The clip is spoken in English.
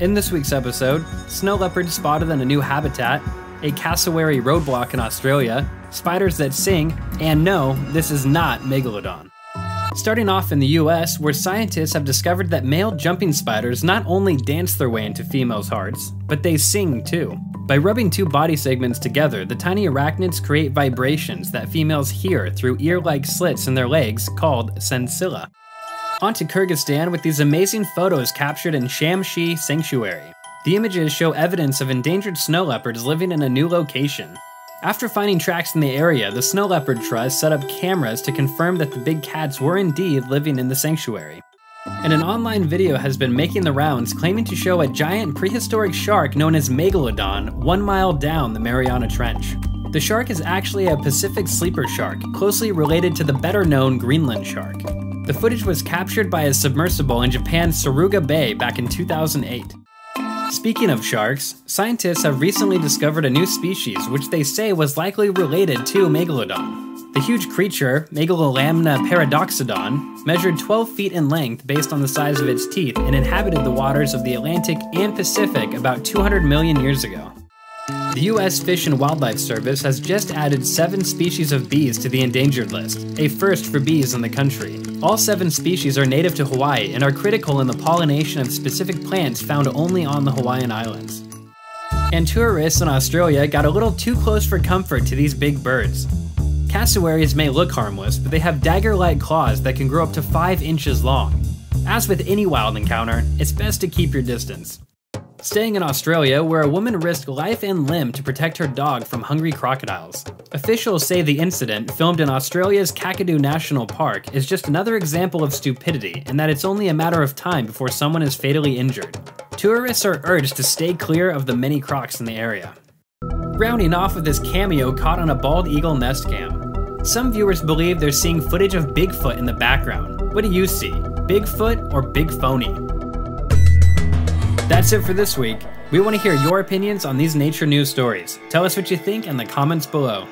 In this week's episode, snow leopards spotted in a new habitat, a cassowary roadblock in Australia, spiders that sing, and no, this is not Megalodon. Starting off in the US, where scientists have discovered that male jumping spiders not only dance their way into females' hearts, but they sing too. By rubbing two body segments together, the tiny arachnids create vibrations that females hear through ear like slits in their legs called sensilla. On to Kyrgyzstan with these amazing photos captured in Shamshi Sanctuary. The images show evidence of endangered snow leopards living in a new location. After finding tracks in the area, the Snow Leopard Trust set up cameras to confirm that the big cats were indeed living in the sanctuary. And an online video has been making the rounds claiming to show a giant prehistoric shark known as Megalodon one mile down the Mariana Trench. The shark is actually a Pacific sleeper shark, closely related to the better known Greenland shark. The footage was captured by a submersible in Japan's Suruga Bay back in 2008. Speaking of sharks, scientists have recently discovered a new species which they say was likely related to Megalodon. The huge creature, Megalolamna paradoxodon, measured 12 feet in length based on the size of its teeth and inhabited the waters of the Atlantic and Pacific about 200 million years ago. The U.S. Fish and Wildlife Service has just added seven species of bees to the endangered list, a first for bees in the country. All seven species are native to Hawaii and are critical in the pollination of specific plants found only on the Hawaiian Islands. And tourists in Australia got a little too close for comfort to these big birds. Cassowaries may look harmless, but they have dagger like claws that can grow up to 5 inches long. As with any wild encounter, it's best to keep your distance. Staying in Australia, where a woman risked life and limb to protect her dog from hungry crocodiles. Officials say the incident, filmed in Australia's Kakadu National Park, is just another example of stupidity, and that it's only a matter of time before someone is fatally injured. Tourists are urged to stay clear of the many crocs in the area. Rounding off with this cameo caught on a bald eagle nest cam. Some viewers believe they're seeing footage of Bigfoot in the background. What do you see? Bigfoot or Big Phony? That's it for this week. We want to hear your opinions on these nature news stories. Tell us what you think in the comments below.